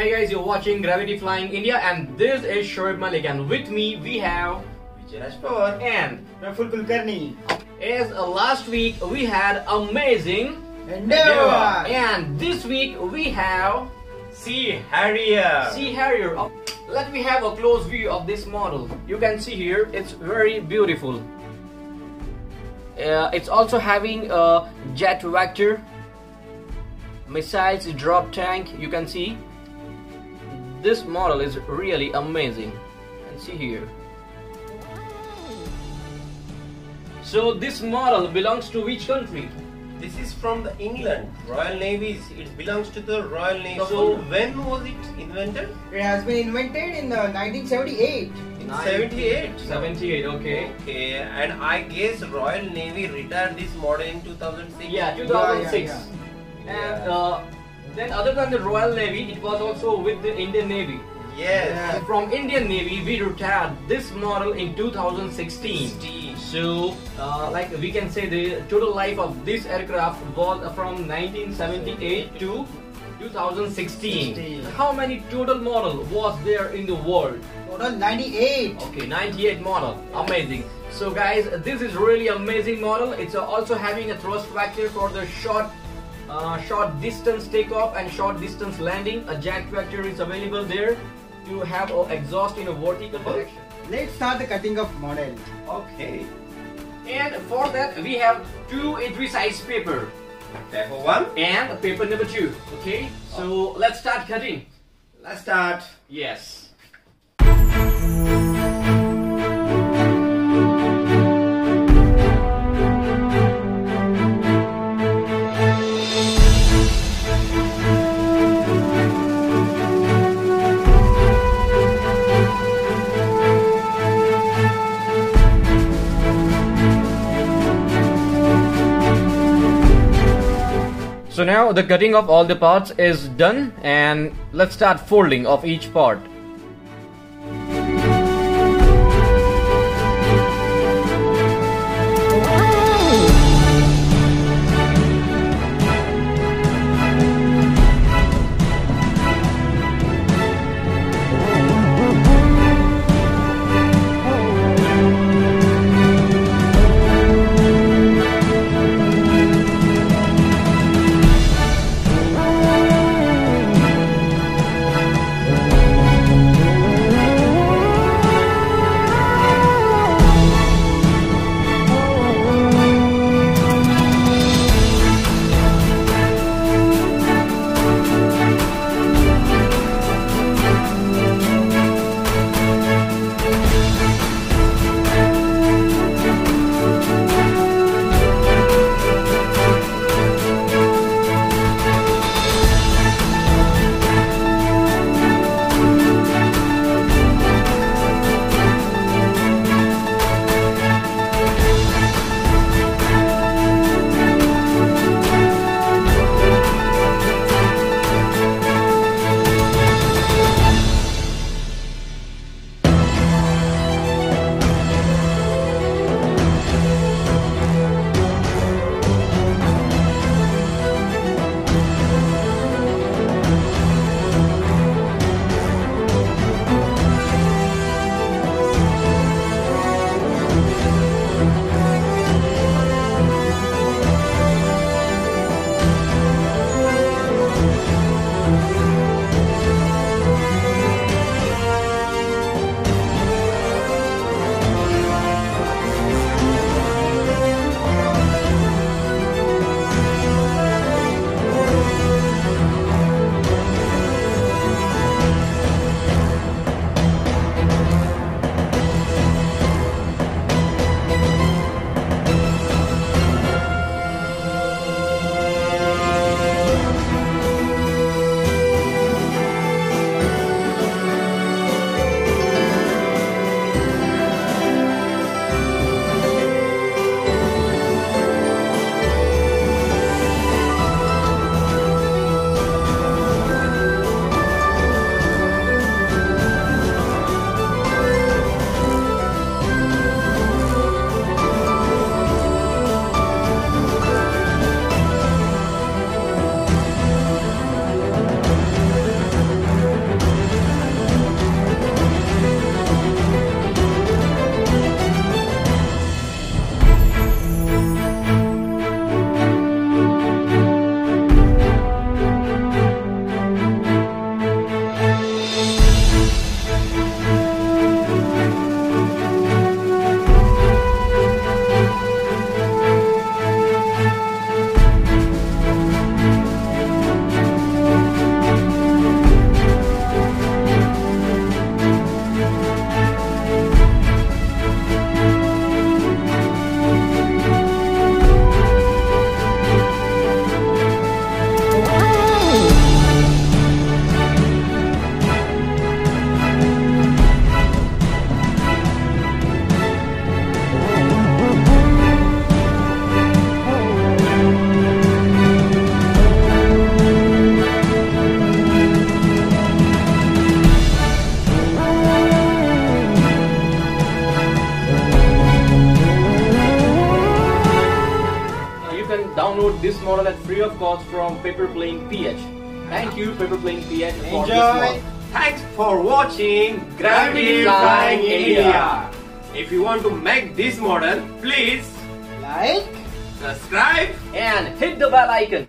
Hey guys, you're watching Gravity Flying India and this is Shoaib Malik and with me we have Vijay Pawar. and Praful Kulkarni. as last week we had amazing Endeavor. and this week we have Sea Harrier. Sea Harrier. Uh, Let me have a close view of this model. You can see here, it's very beautiful. Uh, it's also having a jet vector, missiles drop tank. You can see this model is really amazing. And see here. So this model belongs to which country? This is from the England Royal Navy. It belongs to the Royal Navy. So when was it invented? It has been invented in uh, 1978. In 78. 78. Okay. Okay, and I guess Royal Navy retired this model in 2006. Yeah, 2006. Yeah, And Yeah. uh, then, other than the Royal Navy, it was also with the Indian Navy. Yes. Yeah. From Indian Navy, we retired this model in 2016. Steve. So, uh, like we can say, the total life of this aircraft was from 1978 to 2016. 16. How many total model was there in the world? Total 98. Okay, 98 model. Amazing. So guys, this is really amazing model. It's also having a thrust vector for the short uh, short distance takeoff and short distance landing. A jack factor is available there to have a exhaust in a vertical direction. Let's start the cutting of model. Okay. And for that we have two A3 size paper Paper one. and paper number two. Okay, so let's start cutting. Let's start. Yes. So now the cutting of all the parts is done and let's start folding of each part. This model at free of cost from Paper Plane PH. Thank you, Paper Plane PH, for this Enjoy. model. Thanks for watching Gravity Flying. India. If you want to make this model, please Like. subscribe And hit the bell icon.